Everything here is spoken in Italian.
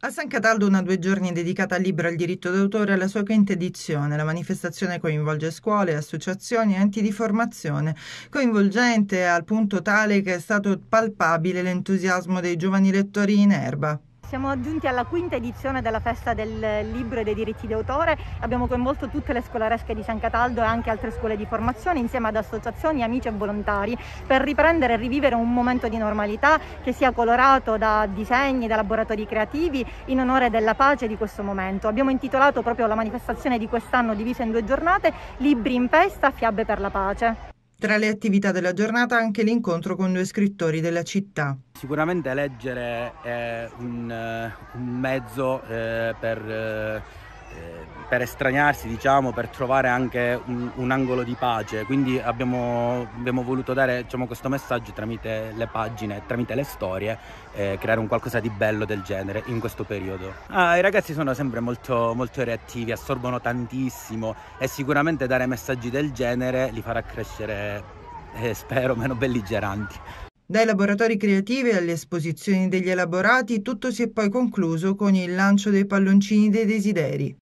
A San Cataldo una due giorni dedicata al libro e al diritto d'autore alla sua quinta edizione. La manifestazione coinvolge scuole, associazioni e enti di formazione, coinvolgente al punto tale che è stato palpabile l'entusiasmo dei giovani lettori in erba. Siamo giunti alla quinta edizione della festa del libro e dei diritti d'autore, abbiamo coinvolto tutte le scolaresche di San Cataldo e anche altre scuole di formazione insieme ad associazioni, amici e volontari per riprendere e rivivere un momento di normalità che sia colorato da disegni, da laboratori creativi in onore della pace di questo momento. Abbiamo intitolato proprio la manifestazione di quest'anno divisa in due giornate Libri in festa, fiabe per la pace. Tra le attività della giornata anche l'incontro con due scrittori della città. Sicuramente leggere è un, eh, un mezzo eh, per eh, per estraniarsi, diciamo, per trovare anche un, un angolo di pace. Quindi abbiamo, abbiamo voluto dare diciamo, questo messaggio tramite le pagine, tramite le storie, eh, creare un qualcosa di bello del genere in questo periodo. Ah, I ragazzi sono sempre molto, molto reattivi, assorbono tantissimo e sicuramente dare messaggi del genere li farà crescere, eh, spero, meno belligeranti. Dai laboratori creativi alle esposizioni degli elaborati, tutto si è poi concluso con il lancio dei palloncini dei desideri.